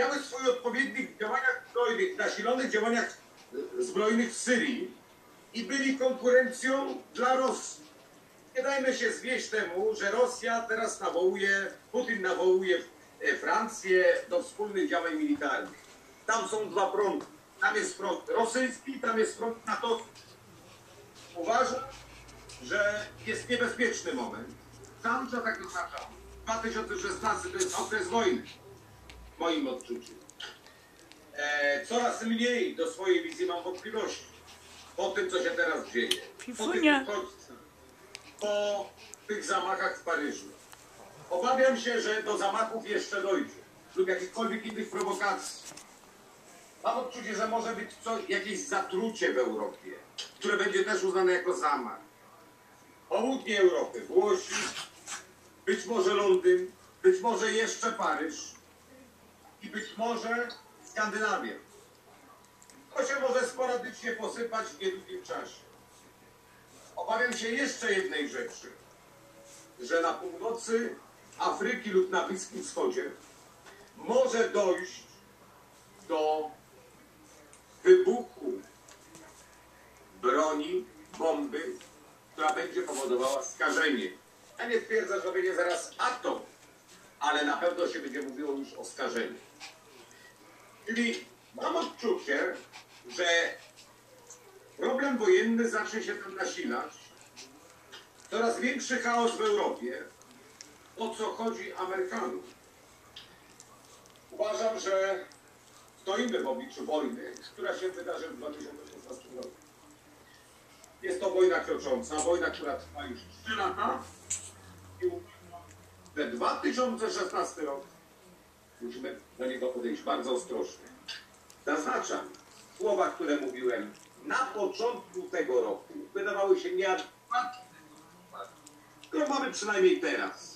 miały swój odpowiednik w działaniach zbrojnych, nasilonych działaniach e, zbrojnych w Syrii i byli konkurencją dla Rosji. Nie dajmy się zwieść temu, że Rosja teraz nawołuje, Putin nawołuje e, Francję do wspólnych działań militarnych. Tam są dwa fronty. Tam jest front rosyjski, tam jest front NATO. Uważam, że jest niebezpieczny moment. Cały czas tak oznaczam. 2016 to jest okres wojny, w moim odczuciu. E, coraz mniej do swojej wizji mam wątpliwości. Po tym, co się teraz dzieje. Po uchodźcach, po tych zamachach w Paryżu. Obawiam się, że do zamachów jeszcze dojdzie. Lub jakichkolwiek innych prowokacji. Mam odczucie, że może być coś, jakieś zatrucie w Europie, które będzie też uznane jako zamach. Południe Europy głosi, być może Londyn, być może jeszcze Paryż i być może Skandynawia. To się może sporadycznie posypać w niedługim czasie. Obawiam się jeszcze jednej rzeczy, że na północy Afryki lub na Bliskim Wschodzie może dojść do wybuchu broni, bomby, która będzie powodowała skażenie. Ja nie twierdzę, że będzie zaraz atom, ale na pewno się będzie mówiło już o skażeniu. Czyli mam odczucie, że problem wojenny zacznie się tam nasilać. Coraz większy chaos w Europie. O co chodzi Amerykanów? Uważam, że stoimy w obliczu wojny, która się wydarzy w 2016 roku. Jest to wojna krocząca, wojna, która trwa już 3 lata. I że 2016 rok musimy do niego podejść bardzo ostrożnie. Zaznaczam, słowa, które mówiłem na początku tego roku, wydawały się nieadekwatne, które mamy przynajmniej teraz.